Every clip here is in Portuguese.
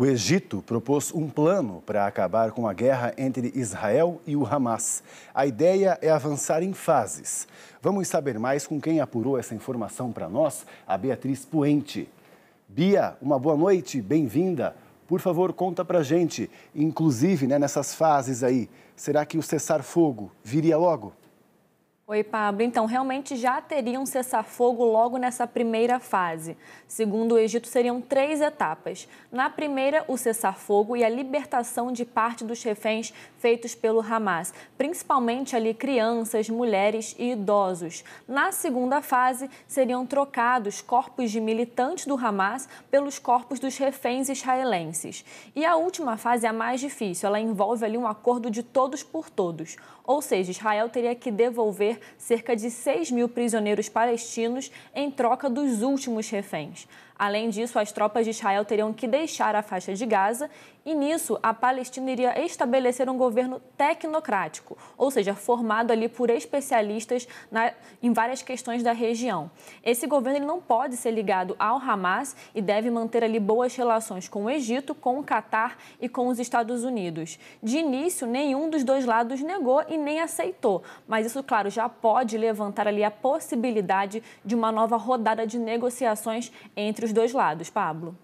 O Egito propôs um plano para acabar com a guerra entre Israel e o Hamas. A ideia é avançar em fases. Vamos saber mais com quem apurou essa informação para nós, a Beatriz Puente. Bia, uma boa noite, bem-vinda. Por favor, conta para gente, inclusive né, nessas fases aí, será que o cessar-fogo viria logo? Oi, Pablo. Então, realmente já teria um cessar-fogo logo nessa primeira fase. Segundo o Egito, seriam três etapas. Na primeira, o cessar-fogo e a libertação de parte dos reféns feitos pelo Hamas, principalmente ali crianças, mulheres e idosos. Na segunda fase, seriam trocados corpos de militantes do Hamas pelos corpos dos reféns israelenses. E a última fase é a mais difícil, ela envolve ali um acordo de todos por todos. Ou seja, Israel teria que devolver cerca de 6 mil prisioneiros palestinos em troca dos últimos reféns. Além disso, as tropas de Israel teriam que deixar a faixa de Gaza e, nisso, a Palestina iria estabelecer um governo tecnocrático, ou seja, formado ali por especialistas na, em várias questões da região. Esse governo ele não pode ser ligado ao Hamas e deve manter ali boas relações com o Egito, com o Catar e com os Estados Unidos. De início, nenhum dos dois lados negou e nem aceitou, mas isso, claro, já pode levantar ali a possibilidade de uma nova rodada de negociações entre os os dois lados, Pablo.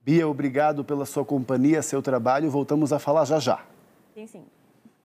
Bia, obrigado pela sua companhia, seu trabalho. Voltamos a falar já já. Sim, sim.